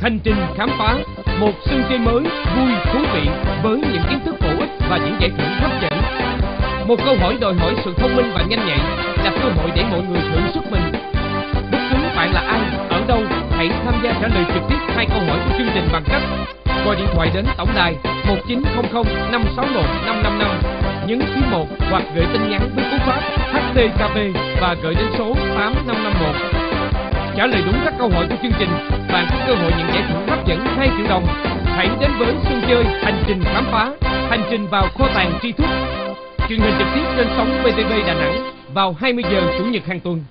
Hành trình khám phá một sân chơi mới vui thú vị với những kiến thức bổ ích và những giải thưởng hấp dẫn. Một câu hỏi đòi hỏi sự thông minh và nhanh nhạy là cơ hội để mọi người thử sức mình. Bất cứ bạn là ai, ở đâu, hãy tham gia trả lời trực tiếp hai câu hỏi của chương trình bằng cách gọi điện thoại đến tổng đài 1900 561 555 nhấn phím 1 hoặc gửi tin nhắn với cú pháp HTKP và gửi đến số 8551. Trả lời đúng các câu hỏi của chương trình, bạn có cơ hội nhận giải thưởng hấp dẫn 2 triệu đồng. Hãy đến với sân chơi Hành trình khám phá, hành trình vào kho tàng tri thức. Truyền hình trực tiếp trên sóng VTV Đà Nẵng vào 20 giờ chủ nhật hàng tuần.